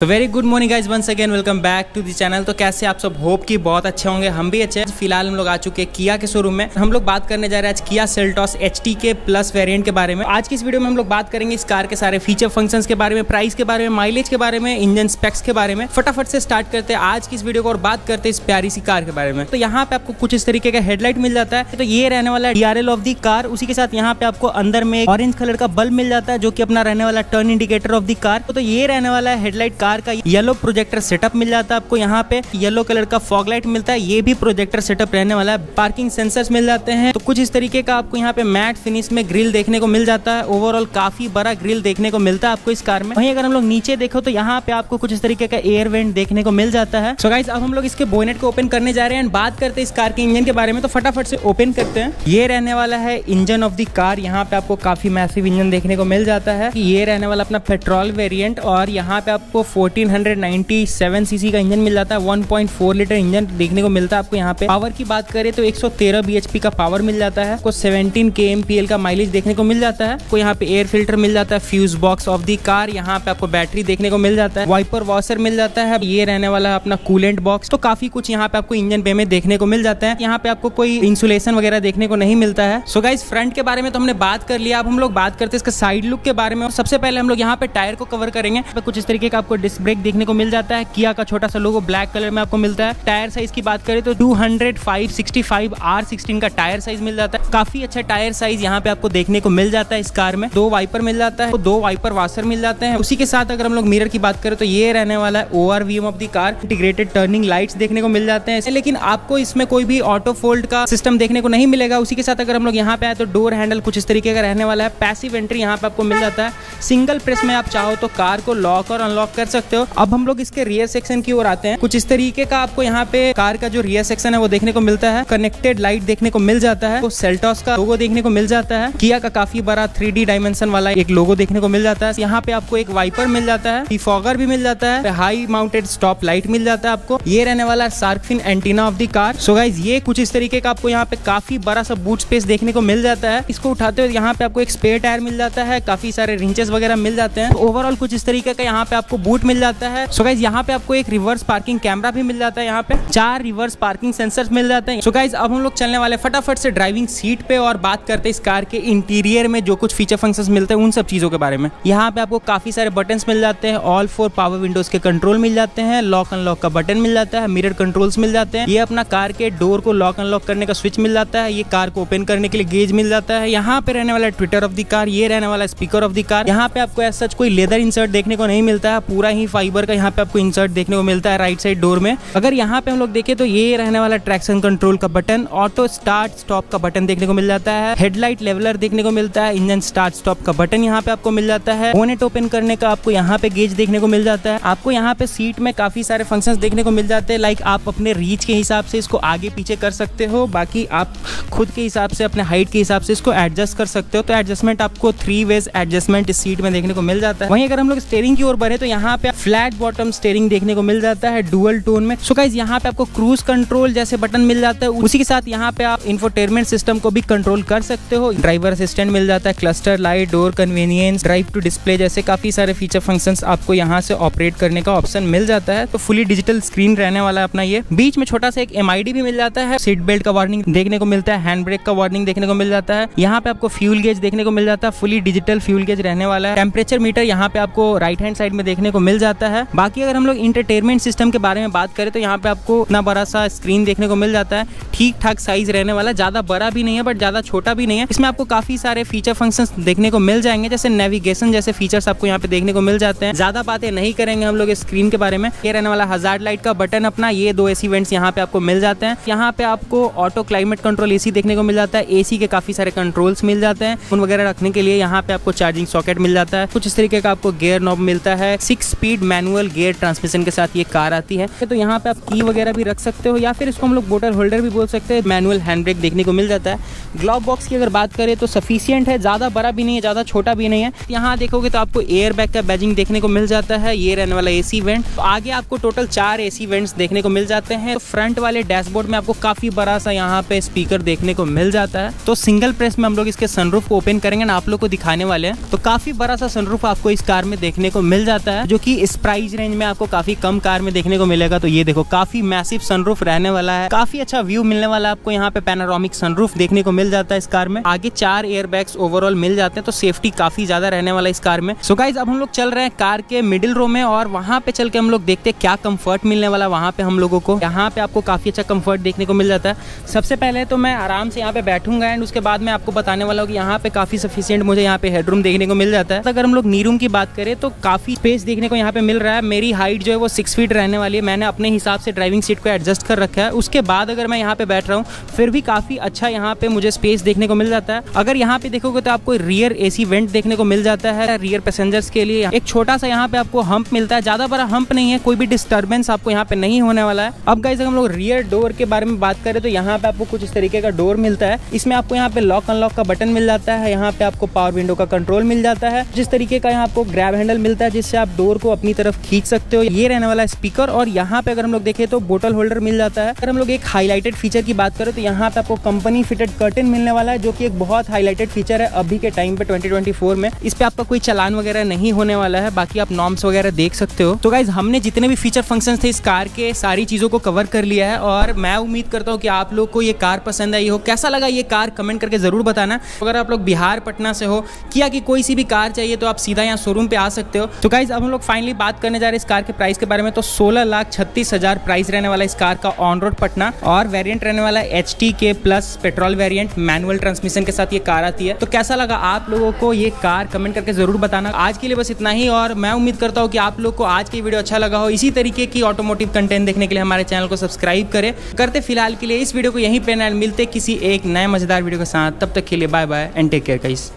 तो very good morning guys once again welcome back to the channel तो कैसे आप सब होप कि बहुत अच्छे होंगे? हम भी अच्छे फ़िलहाल हम लोग आ चुके हैं किया के शोरूम में। हम लोग बात करने जा रहे हैं आज Kia Seltos H K plus variant के बारे में। आज की इस वीडियो में हम लोग बात करेंगे इस कार के सारे फीचर फ़ंक्शंस के बारे में प्राइस के बारे में माइलेज के बारे में इंजन स्पेक्स के बारे में। फटाफट से स्टार्ट करते हैं आज की इस वीडियो को और बात करते इस प्यारी सी कार के बारे में। तो यहाँ पे आपको कुछ इस तरीके का हेडलाइट मिल जाता है। तो ये रहने वाला है ऑफ़ दी कार उसी के साथ यहाँ पे आपको अंदर में ऑरेंज कलर का बल्ब मिल जाता है, जो की अपना रहने वाला turn indicator of the car तो ये रहने वाला है हेडलाइट कार का येलो प्रोजेक्टर सेटअप मिल जाता है आपको यहाँ पे। येलो कलर का फॉग लाइट मिलता है, ये भी प्रोजेक्टर सेटअप रहने वाला है। पार्किंग सेंसर्स मिल जाते हैं। तो कुछ इस तरीके का आपको यहाँ पे मैट फिनिश में ग्रिल देखने को मिल जाता है। ओवरऑल काफ़ी बड़ा ग्रिल देखने को मिलता है आपको इस कार में। वहीं अगर हम लोग नीचे देखो तो यहाँ पे आपको कुछ इस तरीके का एयर वेंट देखने को मिल जाता है। सो गाइस अब हम लोग इसके बोनेट को ओपन करने जा रहे हैं। बात करते हैं इस कार के इंजन के बारे में तो फटाफट से ओपन करते हैं। ये रहने वाला है इंजन ऑफ़ द कार यहाँ पे आपको काफ़ी मैसिव इंजन देखने को मिल जाता है। ये रहने वाला अपना पेट्रोल वेरिएंट और यहाँ पे आपको 1497 सीसी का इंजन मिल जाता है 1.4 लीटर इंजन देखने को मिलता है आपको यहाँ पे। पावर की बात करें तो 113 bhp का पावर मिल जाता है, आपको 17 केएमपीएल का माइलेज देखने को मिल जाता है, आपको यहाँ पे एयर फ़िल्टर मिल जाता है fuse box of the car यहाँ पे आपको बैटरी देखने को मिल जाता है वाइपर वॉशर मिल जाता है, ये रहने वाला है अपना कूलेंट बॉक्स तो काफ़ी कुछ यहाँ पे आपको इंजन पे में देखने को मिल जाता है। यहाँ पे आपको कोई इंसुलेशन वगैरह देखने को नहीं मिलता है। सो गाइज़ फ्रंट के बारे में तो हमने बात कर लिया, अब हम लोग बात करते हैं इसके साइड लुक के बारे में सबसे पहले हम लोग यहाँ पे टायर को कवर करेंगे। कुछ इस तरीके का आपको डिस्क ब्रेक देखने को मिल जाता है। किया का छोटा सा लोगो ब्लैक कलर में आपको मिलता है। टायर साइज़ की बात करें तो 205 65 R16 का टायर साइज़ मिल जाता है। काफ़ी अच्छा टायर साइज़ यहाँ पे आपको देखने को मिल जाता है इस कार में। दो वाइपर मिल जाता है तो दो वाइपर वाशर मिल जाते हैं। उसी के साथ अगर हम लोग मिरर की बात करें तो ये रहने वाला है O R of the car integrated turning lights देखने को मिल जाते हैं। लेकिन आपको इसमें कोई भी ऑटो फोल्ड का सिस्टम देखने को नहीं मिलेगा। उसी के साथ अगर हम लोग यहाँ पे आए तो डोर हैंडल कुछ इस तरीके का रहने वाला है। पैसिव एंट्री यहाँ पे आपको मिल जाता है। सिंगल प्रेस में आप चाहो तो कार को लॉक और अनलॉक कर सकते हो। अब हम लोग इसके रियर सेक्शन की ओर आते हैं। कुछ इस तरीके का आपको यहाँ पे कार का जो रियर सेक्शन है, वो देखने को मिलता है। कनेक्टेड लाइट देखने को मिल जाता है। तो सेल्टॉस का लोगो देखने को मिल जाता है। किया का काफ़ी बड़ा थ्री डायमेंशन वाला एक लोगो देखने को मिल जाता है। यहाँ पे आपको एक वाइपर मिल जाता है। फॉगर भी मिल जाता है। हाई माउंटेड स्टॉप लाइट मिल जाता है आपको। ये रहने वाला shark fin antenna of the car so guys ये कुछ इस तरीके का आपको यहाँ पे काफ़ी बड़ा सा बूट स्पेस देखने को मिल जाता है। इसको उठाते हुए यहाँ पे आपको एक स्पेयर टायर मिल जाता है। काफ़ी सारे रिंचेस वगैरह मिल जाते हैं। ओवरऑल कुछ इस तरीके का यहाँ पे आपको बूट मिल जाता है। सो गाइज़ यहाँ पे आपको एक रिवर्स पार्किंग कैमरा भी मिल जाता है यहाँ पे। चार रिवर्स पार्किंग सेंसर मिल जाते हैं। सो गाइज़ अब हम लोग चलने वाले फटाफट से ड्राइविंग सीट पे और बात करते इस कार के इंटीरियर में जो कुछ फीचर फ़ंक्शन मिलते हैं उन सब चीज़ों के बारे में। यहाँ पे आपको काफ़ी सारे बटन मिल जाते हैं। ऑल फोर पावर विंडोज़ के कंट्रोल मिल जाते हैं। लॉक अनलॉक का बटन मिल जाता है। मिरर कंट्रोल्स मिल जाते हैं। ये अपना कार के डोर को लॉक अनलॉक करने का स्विच मिल जाता है। ये कार को ओपन करने के लिए गेज मिल जाता है। यहाँ पे रहने वाला ट्विटर ऑफ़ द कार ये रहने वाला स्पीकर ऑफ़ द कार यहाँ पे आपको ऐसा कोई लेदर इंसर्ट देखने को नहीं मिलता है। पूरा ही फाइबर का यहाँ पे आपको इंसर्ट देखने को मिलता है राइट साइड डोर में। अगर यहाँ पे हम लोग देखें तो ये रहने वाला ट्रैक्शन कंट्रोल का बटन ऑटो स्टार्ट स्टॉप का बटन देखने को मिल जाता है। हेडलाइट लेवलर देखने को मिलता है इंजन स्टार्ट स्टॉप का बटन यहाँ पे आपको मिल जाता है। बोनेट ओपन करने का आपको यहाँ पे गेज देखने को मिल जाता है। आपको यहाँ पे सीट में काफ़ी सारे फ़ंक्शन देखने को मिल जाते हैं लाइक आप अपने रीच के हिसाब से इसको आगे पीछे कर सकते हो, बाकी आप खुद के हिसाब से, अपने हाइट के हिसाब से इसको एडजस्ट कर सकते हो। तो एडजस्टमेंट आपको थ्री वेज एडजस्टमेंट इस सीट में देखने को मिल जाता है। वहीं अगर हम लोग स्टेरिंग की ओर बढ़े तो यहाँ पे फ्लैट बॉटम स्टेरिंग देखने को मिल जाता है डुअल टोन में। सो गाइज़ यहाँ पे आपको क्रूज कंट्रोल जैसे बटन मिल जाता है। उसी के साथ यहाँ पे आप इंफोटेनमेंट सिस्टम को भी कंट्रोल कर सकते हो। ड्राइवर असिस्टेंट मिल जाता है cluster light door convenience drive to display जैसे काफ़ी सारे फीचर फ़ंक्शन आपको यहाँ से ऑपरेट करने का ऑप्शन मिल जाता है। तो फुली डिजिटल स्क्रीन रहने वाला है अपना ये। बीच में छोटा सा एक एमआईडी भी मिल जाता है। सीट बेल्ट का वार्निंग देखने को मिलता है हैंड ब्रेक का वार्निंग देखने को मिल जाता है। यहाँ पे आपको फ्यूल गेज देखने को मिल जाता है। फुली डिजिटल फ्यूल गेज रहने वाला है। टेम्परेचर मीटर यहाँ पे आपको राइट हैंड साइड में देखने को मिल जाता है। बाकी अगर हम लोग इंटरटेनमेंट सिस्टम के बारे में बात करें तो यहाँ पे आपको इतना बड़ा सा स्क्रीन देखने को मिल जाता है। ठीक ठाक साइज़ रहने वाला, ज़्यादा बड़ा भी नहीं है बट ज़्यादा छोटा भी नहीं है। इसमें आपको काफ़ी सारे फीचर फ़ंक्शन देखने को मिल जाएँगे, जैसे नेविगेशन जैसे फीचर्स आपको यहाँ पे देखने को मिल जाते हैं। ज़्यादा बातें नहीं करेंगे हम लोग स्क्रीन के बारे में। ये रहने वाला हज़ार लाइट का बटन अपना, ये दो एसी वेंट्स यहाँ पे आपको मिल जाते हैं। यहाँ पे आपको ऑटो क्लाइमेट कंट्रोल एसी देखने को मिल जाता है। एसी के काफ़ी सारे कंट्रोल्स मिल जाते हैं। फ़ोन वगैरह रखने के लिए यहाँ पे आपको चार्जिंग सॉकेट मिल जाता है। कुछ इस तरीके का आपको गेयर नॉब मिलता है। Six speed manual gear transmission के साथ ये कार आती है। तो यहाँ पे आप की वगैरह भी रख सकते हो या फिर इसको हम लोग बोटर होल्डर भी बोल सकते हैं। मैनुअल हैंड ब्रेक देखने को मिल जाता है। ग्लॉव बॉक्स की अगर बात करें तो सफिशियंट है, ज़्यादा बड़ा भी नहीं है, ज़्यादा छोटा भी नहीं है। यहाँ देखोगे तो आपको एयर बैग का बैजिंग देखने को मिल जाता है। ये रहने वाला एसी वेंट तो आगे आपको टोटल चार एसी वेंट्स देखने को मिल जाते हैं। तो फ्रंट वाले डैशबोर्ड में आपको काफ़ी बड़ा सा यहाँ पे स्पीकर देखने को मिल जाता है। तो सिंगल प्रेस में हम लोग इसके सनरूफ को ओपन करेंगे ना, आप लोग को दिखाने वाले हैं। तो काफ़ी बड़ा सा सनरूफ आपको इस कार में देखने को मिल जाता है, जो कि इस प्राइस रेंज में आपको काफ़ी कम कार में देखने को मिलेगा तो ये देखो, काफ़ी मैसिव सनरूफ रहने वाला है। काफ़ी अच्छा व्यू मिलने वाला आपको यहाँ पे पैनारोमिक सनरूफ देखने को मिल जाता है इस कार में। आगे चार एयर ओवरऑल मिल जाते हैं तो सेफ्टी काफ़ी ज़्यादा रहने वाला इस कार में। सो गाइज़ अब हम लोग चल रहे हैं कार के मिडिल रो में और वहाँ पे चल के हम लोग देखते हैं क्या कंफर्ट मिलने वाला वहाँ पे हम लोगों को। यहाँ पे आपको काफ़ी अच्छा कंफर्ट देखने को मिल जाता है। सबसे पहले तो मैं आराम से यहाँ पे बैठूँगा एंड उसके बाद मैं आपको बताने वाला हूँ कि यहाँ पे काफ़ी सफिशियंट मुझे यहाँ पे हेडरूम देखने को मिल जाता है। अगर हम लोग नी रूम की बात करें तो काफ़ी स्पेस देखने को यहाँ पे मिल रहा है। मेरी हाइट जो है वो सिक्स फीट रहने वाली है। मैंने अपने हिसाब से ड्राइविंग सीट को एडजस्ट कर रखा है। उसके बाद अगर मैं यहाँ पे बैठ रहा हूँ, फिर भी काफ़ी अच्छा यहाँ पे मुझे स्पेस देखने को मिल जाता है। अगर यहाँ पे देखोगे तो आपको रियर एसी वेंट देखने को मिल जाता है रियर पैसेंजर्स के लिए। एक छोटा सा यहाँ पे आपको हम्प मिलता है। ज़्यादा बड़ा हम्प नहीं है। कोई भी डिस्टर्बेंस आपको यहाँ पे नहीं होने वाला है। अब गाइज़ अगर हम लोग रियर डोर के बारे में बात करें तो यहाँ पे आपको कुछ इस तरीके का डोर मिलता है। इसमें आपको यहाँ पे लॉक अनलॉक का बटन मिल जाता है। यहाँ पे आपको पावर विंडो का कंट्रोल मिल जाता है। जिस तरीके का यहाँ आपको ग्रैब हैंडल मिलता है, जिससे आप डोर को अपनी तरफ़ खींच सकते हो। ये रहने वाला स्पीकर और यहाँ पे अगर हम लोग देखें तो बोटल होल्डर मिल जाता है। अगर हम लोग एक हाईलाइटेड फीचर की बात करें तो यहाँ पे आपको कंपनी फिटेड कर्टन मिलने वाला है, जो कि एक बहुत हाईलाइटेड फीचर है अभी के टाइम पे 2024 में। इस पे आपका कोई चलान वगैरह नहीं होने वाला है, बाकी आप नॉर्म्स वगैरह देख सकते हो। तो गाइज़ हमने जितने भी फीचर फ़ंक्शन थे इस कार के, सारी चीज़ों को कवर कर लिया है और मैं उम्मीद करता हूँ कि आप लोग को ये कार पसंद आई हो। कैसा लगा ये कार कमेंट करके ज़रूर बताना। अगर आप लोग बिहार, पटना से हो, किया कि कोई सी भी कार चाहिए तो आप सीधा यहाँ शोरूम पे आ सकते हो। तो गाइज़ अब हम लोग फाइनली बात करने जा रहे इस कार के प्राइस के बारे में तो सोलह लाख छत्तीस हज़ार प्राइस रहने वाला इस कार का ऑन रोड पटना और वेरियंट रहने वाला H T K plus petrol variant manual transmission के साथ ये कार आती है। तो कैसा लगा आप लोगों को ये कार कमेंट करके ज़रूर बताना। आज के लिए बस इतना ही और मैं उम्मीद करता हूँ कि आप लोग को आज की वीडियो अच्छा लगा हो। इसी तरीके की ऑटोमोटिव कंटेंट देखने के लिए हमारे चैनल को सब्सक्राइब करें। करते फ़िलहाल के लिए इस वीडियो को यहीं पे मिलते किसी एक नए मज़ेदार वीडियो के साथ। तब तक के लिए bye bye and take care guys